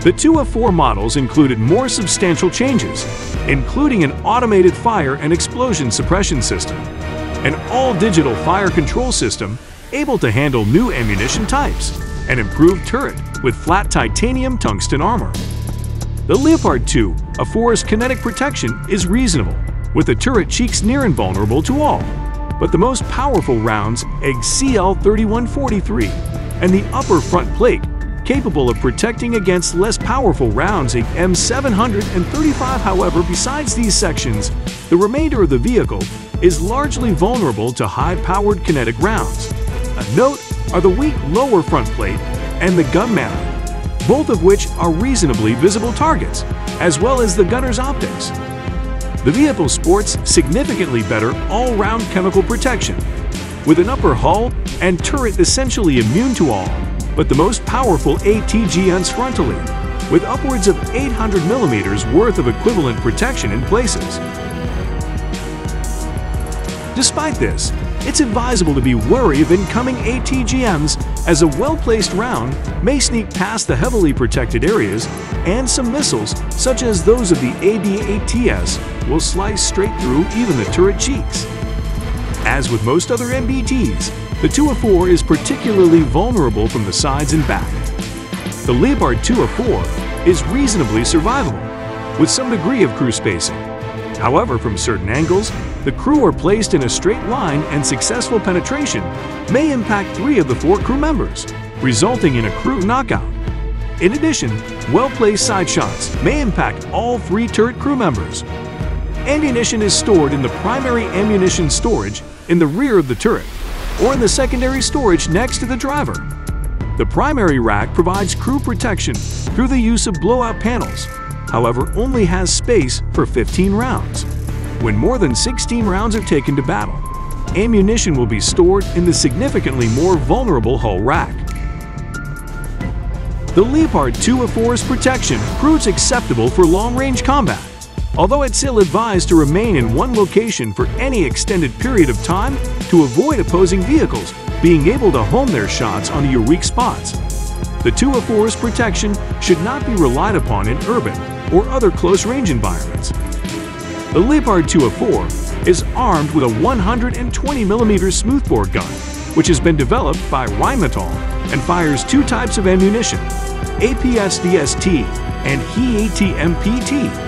The 2A4 models included more substantial changes, including an automated fire and explosion suppression system, an all-digital fire control system able to handle new ammunition types, an improved turret with flat titanium tungsten armor. The Leopard 2, a forest kinetic protection, is reasonable, with the turret cheeks near invulnerable to all. But the most powerful rounds egg CL3143 and the upper front plate capable of protecting against less powerful rounds egg M735 however besides these sections, the remainder of the vehicle is largely vulnerable to high-powered kinetic rounds. A note are the weak lower front plate and the gun mount, both of which are reasonably visible targets, as well as the gunner's optics. The vehicle sports significantly better all-round chemical protection, with an upper hull and turret essentially immune to all, but the most powerful ATGMs frontally, with upwards of 800 millimeters worth of equivalent protection in places. Despite this, it's advisable to be wary of incoming ATGMs as a well-placed round may sneak past the heavily protected areas and some missiles, such as those of the AB-8TS, will slice straight through even the turret cheeks. As with most other MBTs, the 2A4 is particularly vulnerable from the sides and back. The Leopard 2A4 is reasonably survivable, with some degree of crew spacing. However, from certain angles, the crew are placed in a straight line and successful penetration may impact three of the four crew members, resulting in a crew knockout. In addition, well-placed side shots may impact all three turret crew members. Ammunition is stored in the primary ammunition storage in the rear of the turret or in the secondary storage next to the driver. The primary rack provides crew protection through the use of blowout panels however, only has space for 15 rounds. When more than 16 rounds are taken to battle, ammunition will be stored in the significantly more vulnerable hull rack. The Leopard 2A4's protection proves acceptable for long-range combat, although it's ill-advised to remain in one location for any extended period of time to avoid opposing vehicles being able to home their shots onto your weak spots. The 2A4's protection should not be relied upon in urban or other close-range environments. The Leopard 2A4 is armed with a 120mm smoothbore gun, which has been developed by Rheinmetall and fires two types of ammunition, APS-DST and HE-ATMPT.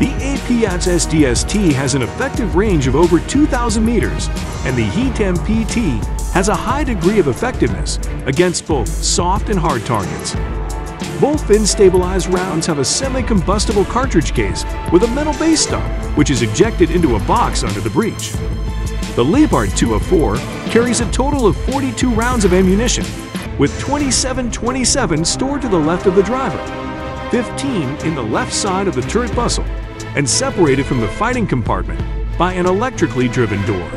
The APS-DST has an effective range of over 2,000 meters, and the HE-ATMPT has a high degree of effectiveness against both soft and hard targets. Both fin-stabilized rounds have a semi-combustible cartridge case with a metal base stop, which is ejected into a box under the breech. The Leopard 2A4 carries a total of 42 rounds of ammunition, with 27-27 stored to the left of the driver, 15 in the left side of the turret bustle, and separated from the fighting compartment by an electrically driven door.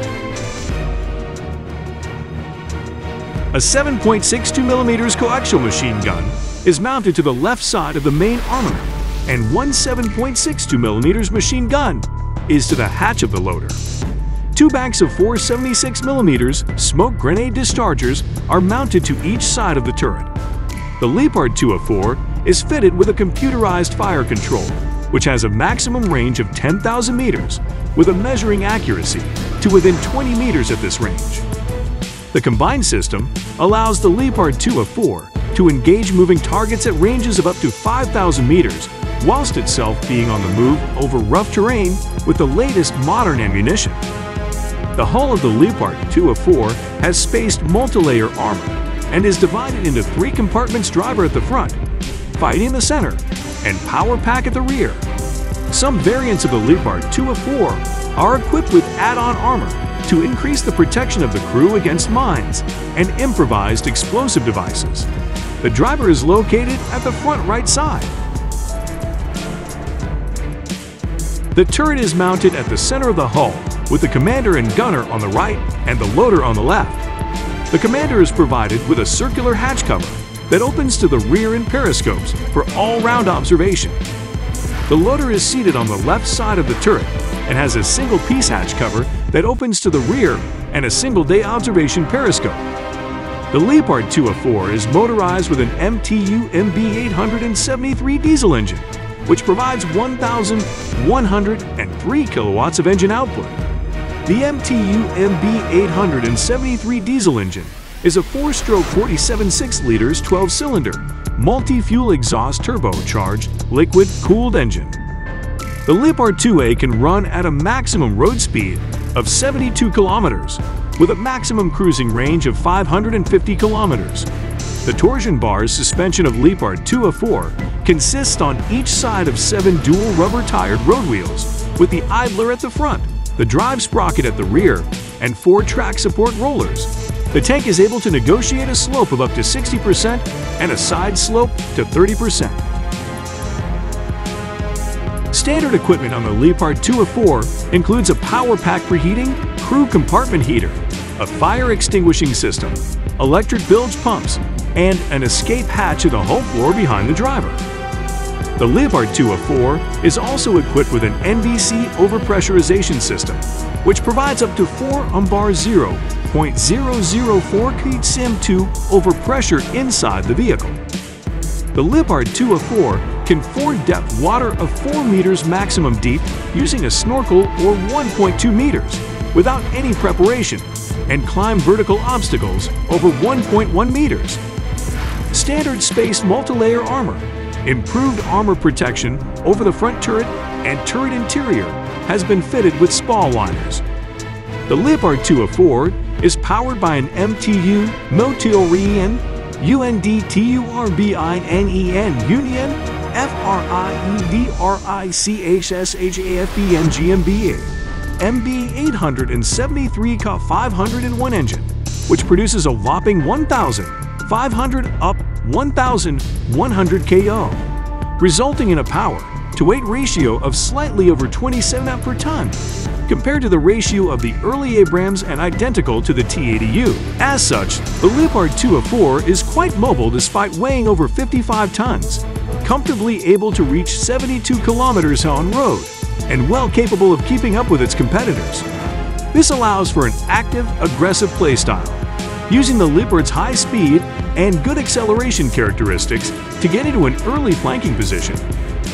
A 7.62mm coaxial machine gun is mounted to the left side of the main armament, and one 7.62mm machine gun is to the hatch of the loader. Two banks of four 76mm smoke grenade dischargers are mounted to each side of the turret. The Leopard 2A4 is fitted with a computerized fire control, which has a maximum range of 10,000 meters with a measuring accuracy to within 20 meters at this range. The combined system allows the Leopard 2A4 to engage moving targets at ranges of up to 5,000 meters, whilst itself being on the move over rough terrain with the latest modern ammunition. The hull of the Leopard 2A4 has spaced multi-layer armor and is divided into three compartments driver at the front, fighting in the center, and power pack at the rear. Some variants of the Leopard 2A4 are equipped with add-on armor to increase the protection of the crew against mines and improvised explosive devices. The driver is located at the front right side. The turret is mounted at the center of the hull with the commander and gunner on the right and the loader on the left. The commander is provided with a circular hatch cover that opens to the rear and periscopes for all-round observation. The loader is seated on the left side of the turret and has a single piece hatch cover that opens to the rear and a single day observation periscope. The Leopard 2A4 is motorized with an MTU MB873 diesel engine, which provides 1,103 kilowatts of engine output. The MTU MB873 diesel engine is a 4-stroke 47.6 liters 12-cylinder, multi-fuel exhaust turbocharged, liquid-cooled engine. The Leopard 2A can run at a maximum road speed of 72 kilometers with a maximum cruising range of 550 kilometers. The torsion bar's suspension of Leopard 2A4 consists on each side of seven dual rubber-tired road wheels with the idler at the front, the drive sprocket at the rear, and four track support rollers. The tank is able to negotiate a slope of up to 60% and a side slope to 30%. Standard equipment on the Leopard 2A4 includes a power pack for heating, crew compartment heater, a fire extinguishing system, electric bilge pumps, and an escape hatch at the hull floor behind the driver. The Leopard 2A4 is also equipped with an NBC overpressurization system, which provides up to 4 umbar 0.004 feet SIM2 overpressure inside the vehicle. The Leopard 2A4 can ford depth water of 4 meters maximum deep using a snorkel or 1.2 meters without any preparation and climb vertical obstacles over 1.1 meters. Standard spaced multi-layer armor, improved armor protection over the front turret and turret interior has been fitted with spall liners. The Leopard 2A4 is powered by an MTU Motoren UND-TURBINEN Union F-R-I-E-D-R-I-C-H-S-H-A-F-E-N GmbH MB873 501 engine, which produces a whopping 1,500 up 1,100 KO, resulting in a power to weight ratio of slightly over 27 per ton, compared to the ratio of the early Abrams and identical to the T-80U. As such, the Leopard 2A4 is quite mobile despite weighing over 55 tons, comfortably able to reach 72 kilometers on road, and well capable of keeping up with its competitors. This allows for an active, aggressive playstyle, using the Leopard's high speed and good acceleration characteristics to get into an early flanking position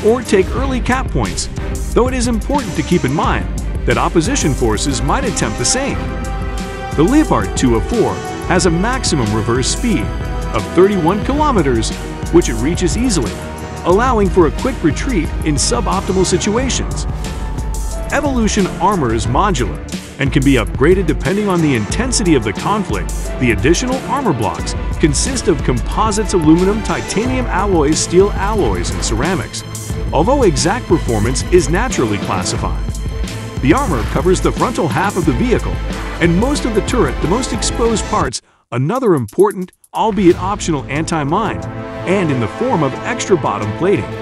or take early cap points, though it is important to keep in mind that opposition forces might attempt the same. The Leopard 2A4 has a maximum reverse speed of 31 kilometers, which it reaches easily, allowing for a quick retreat in suboptimal situations. Evolution armor is modular and can be upgraded depending on the intensity of the conflict. The additional armor blocks consist of composites aluminum, titanium alloys, steel alloys, and ceramics, although exact performance is naturally classified. The armor covers the frontal half of the vehicle and most of the turret, the most exposed parts, another important, albeit optional anti-mine, and in the form of extra bottom plating.